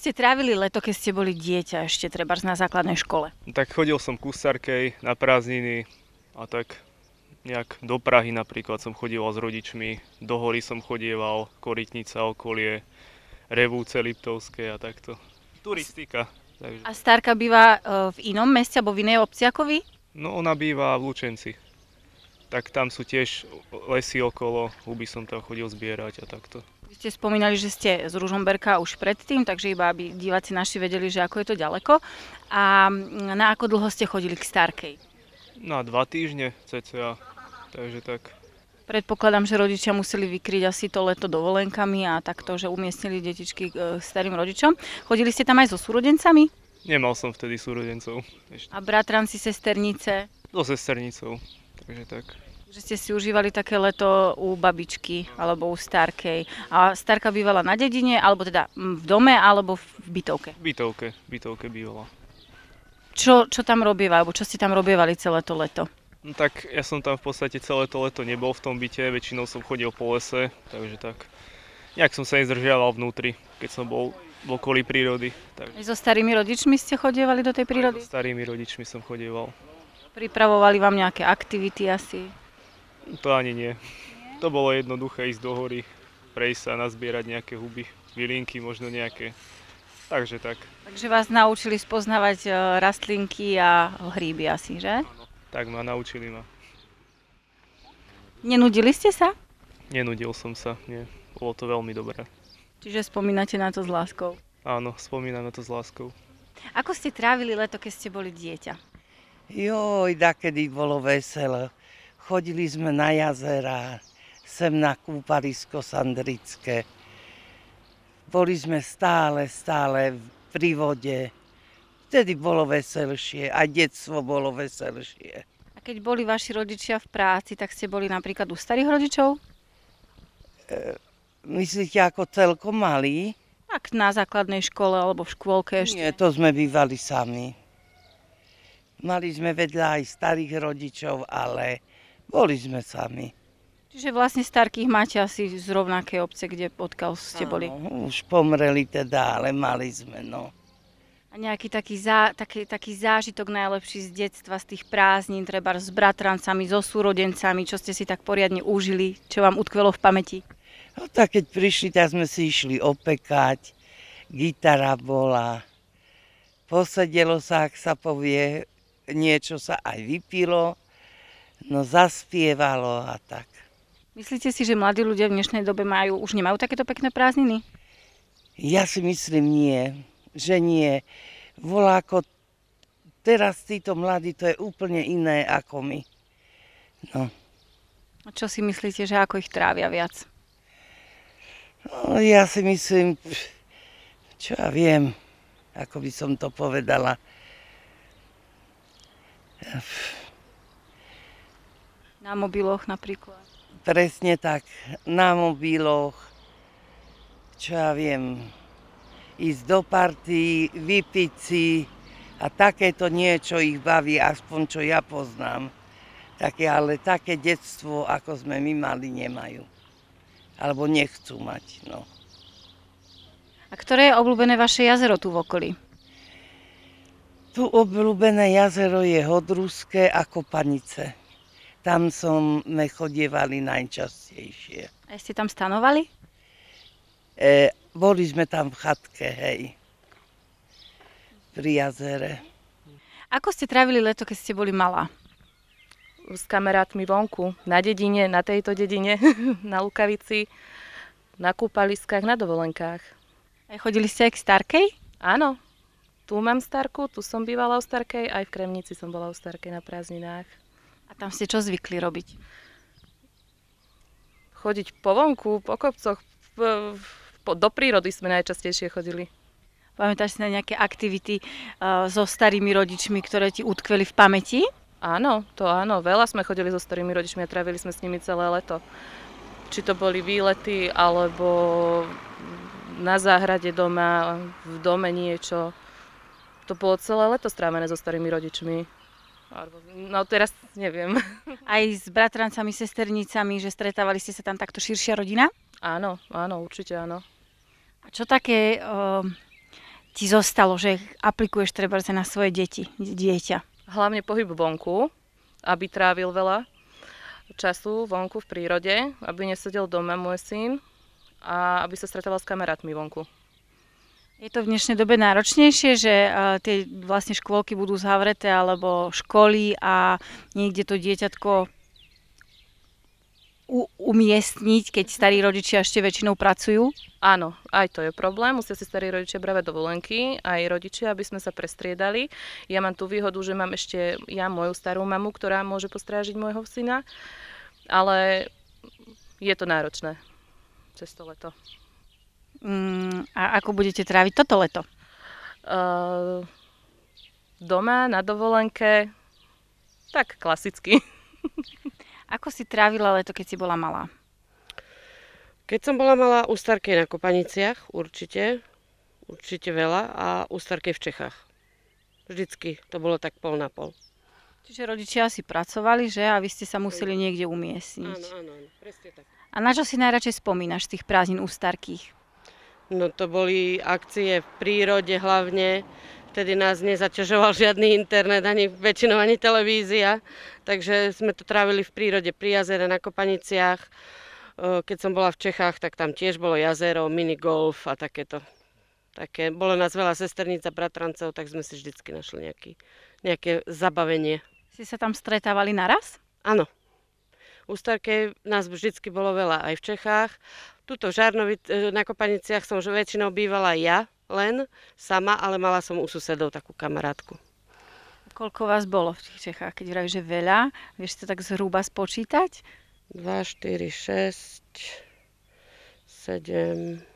ste trávili leto, keď ste boli dieťa ešte treba na základnej škole? Tak chodil som ku Starkej na prázdniny a tak nejak do Prahy napríklad som chodieval s rodičmi, do hory som chodieval, Korytnica, okolie, Revúce, Liptovské a takto. Turistika. Takže. A Starka býva e, v inom meste alebo v inej obci ako vy? No ona býva v Lučenci. Tak tam sú tiež lesy okolo, huby som tam chodil zbierať a takto. Vy ste spomínali, že ste z Ružomberka už predtým, takže iba aby diváci naši vedeli, že ako je to ďaleko. A na ako dlho ste chodili k Starkej? Na dva týždne cca, takže tak. Predpokladám, že rodičia museli vykryť asi to leto dovolenkami a takto, že umiestnili detičky k starým rodičom. Chodili ste tam aj so súrodencami? Nemal som vtedy súrodencov. Ešte. A bratranci, sesternice? So sesternicou, takže tak. Že ste si užívali také leto u babičky alebo u Starkej. A Starka bývala na dedine, alebo teda v dome, alebo v bytovke? V bytovke, v bytovke bývala. Čo, čo tam robieva, alebo čo ste tam robievali celé to leto? No tak ja som tam v podstate celé to leto nebol v tom byte, väčšinou som chodil po lese, takže tak nejak som sa nezdržiaval vnútri, keď som bol v okolí prírody. Tak. Aj so starými rodičmi ste chodievali do tej prírody? So starými rodičmi som chodieval. Pripravovali vám nejaké aktivity asi? To ani nie. To bolo jednoduché ísť do hory, prejsť sa, nazbierať nejaké huby, bylinky, možno nejaké. Takže tak. Takže vás naučili spoznávať e, rastlinky a hríby asi, že? Áno, tak ma naučili ma. Nenudili ste sa? Nenudil som sa, nie. Bolo to veľmi dobré. Čiže spomínate na to s láskou? Áno, spomínam na to s láskou. Ako ste trávili leto, keď ste boli dieťa? Joj, kedy bolo veselo. Chodili sme na jazera, sem na kúpalisko Sandrické. Boli sme stále, stále pri vode. Vtedy bolo veselšie, aj detstvo bolo veselšie. A keď boli vaši rodičia v práci, tak ste boli napríklad u starých rodičov? E, myslíte ako celkom malí? Tak na základnej škole alebo v škôlke ešte? Nie, to sme bývali sami. Mali sme vedľa aj starých rodičov, ale boli sme sami. Čiže vlastne starkých máte asi z rovnakej obce, kde odkiaľ ste boli. Áno, už pomreli teda, ale mali sme, no. A nejaký taký, zá, taký, taký zážitok najlepší z detstva, z tých prázdnin, treba s bratrancami, so súrodencami, čo ste si tak poriadne užili, čo vám utkvelo v pamäti? No tak keď prišli, tak sme si išli opekať, gitara bola, posedelo sa, ak sa povie, niečo sa aj vypilo, no zaspievalo a tak. Myslíte si, že mladí ľudia v dnešnej dobe majú, už nemajú takéto pekné prázdniny? Ja si myslím nie, že nie. Volá ako teraz títo mladí, to je úplne iné ako my. No. A čo si myslíte, že ako ich trávia viac? No, ja si myslím, čo ja viem, ako by som to povedala. Na mobiloch napríklad. Presne tak, na mobiloch, čo ja viem, ísť do party, vypiť si a takéto niečo ich baví, aspoň čo ja poznám. Také, ale také detstvo, ako sme my mali, nemajú. Alebo nechcú mať, no. A ktoré je obľúbené vaše jazero tu v okolí? Tu obľúbené jazero je Hodruské a Kopanice. Tam sme chodievali najčastejšie. A ste tam stanovali? E, boli sme tam v chatke, hej. Pri jazere. Ako ste trávili leto, keď ste boli malá? S kamarátmi vonku, na dedine, na tejto dedine, na Lukavici, na kúpaliskách, na dovolenkách. Aj chodili ste aj k Starkej? Áno, tu mám Starku, tu som bývala u Starkej, aj v Kremnici som bola u Starkej na prázdninách. A tam ste čo zvykli robiť? Chodiť po vonku, po kopcoch, po, po, do prírody sme najčastejšie chodili. Pamätáš si na nejaké aktivity uh, so starými rodičmi, ktoré ti utkveli v pamäti? Áno, to áno. Veľa sme chodili so starými rodičmi a trávili sme s nimi celé leto. Či to boli výlety, alebo na záhrade doma, v dome niečo. To bolo celé leto strávené so starými rodičmi. No teraz neviem. Aj s bratrancami, sesternicami, že stretávali ste sa tam takto širšia rodina? Áno, áno, určite áno. A čo také uh, ti zostalo, že aplikuješ treba na svoje deti, dieťa? Hlavne pohyb vonku, aby trávil veľa času vonku v prírode, aby nesedel doma môj syn a aby sa stretával s kamarátmi vonku. Je to v dnešnej dobe náročnejšie, že uh, tie vlastne škôlky budú zavreté alebo školy a niekde to dieťatko u- umiestniť, keď starí rodičia ešte väčšinou pracujú? Áno, aj to je problém. Musia si starí rodičia bravať dovolenky, aj rodičia, aby sme sa prestriedali. Ja mám tú výhodu, že mám ešte ja moju starú mamu, ktorá môže postrážiť môjho syna, ale je to náročné cez to leto. Mm, a ako budete tráviť toto leto? Uh, doma, na dovolenke, tak klasicky. Ako si trávila leto, keď si bola malá? Keď som bola malá u Starkej na Kopaniciach, určite, určite veľa, a u Starkej v Čechách. Vždycky to bolo tak pol na pol. Čiže rodičia si pracovali, že? A vy ste sa museli niekde umiestniť. Áno, áno, áno, presne tak. A na čo si najradšej spomínaš z tých prázdnin u starkých? No to boli akcie v prírode hlavne. Vtedy nás nezaťažoval žiadny internet, ani väčšinou ani televízia. Takže sme to trávili v prírode pri jazere na Kopaniciach. Keď som bola v Čechách, tak tam tiež bolo jazero, minigolf a takéto. Také, bolo nás veľa sesterníc a bratrancov, tak sme si vždycky našli nejaký, nejaké zabavenie. Ste sa tam stretávali naraz? Áno. U Starkej nás vždycky bolo veľa aj v Čechách. Tuto v Žarnovi e, na Kopaniciach som že väčšinou bývala ja len sama, ale mala som u susedov takú kamarátku. Koľko vás bolo v tých Čechách? Keď vravíš, že veľa, vieš to tak zhruba spočítať? 2, 4, 6, 7,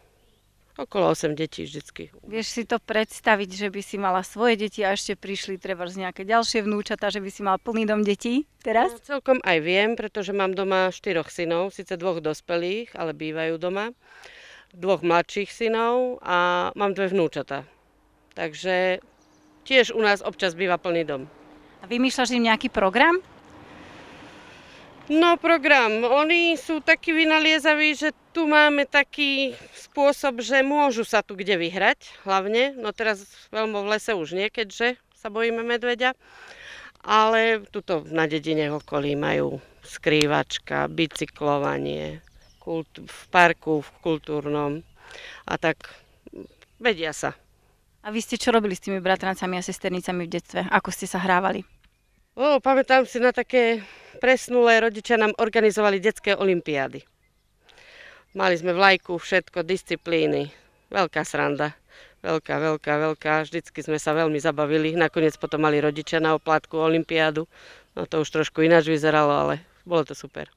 okolo 8 detí vždycky. Vieš si to predstaviť, že by si mala svoje deti a ešte prišli treba z nejaké ďalšie vnúčata, že by si mal plný dom detí teraz? No, celkom aj viem, pretože mám doma štyroch synov, síce dvoch dospelých, ale bývajú doma, dvoch mladších synov a mám dve vnúčata. Takže tiež u nás občas býva plný dom. A vymýšľaš im nejaký program? No program, oni sú takí vynaliezaví, že tu máme taký spôsob, že môžu sa tu kde vyhrať, hlavne. No teraz veľmi v lese už nie, keďže sa bojíme medveďa. Ale tuto na dedine okolí majú skrývačka, bicyklovanie, v parku, v kultúrnom a tak vedia sa. A vy ste čo robili s tými bratrancami a sesternicami v detstve? Ako ste sa hrávali? O, pamätám si na také presnulé rodičia nám organizovali detské olimpiády. Mali sme vlajku, všetko, disciplíny. Veľká sranda. Veľká, veľká, veľká. Vždycky sme sa veľmi zabavili. Nakoniec potom mali rodičia na oplátku olimpiádu. No to už trošku ináč vyzeralo, ale bolo to super.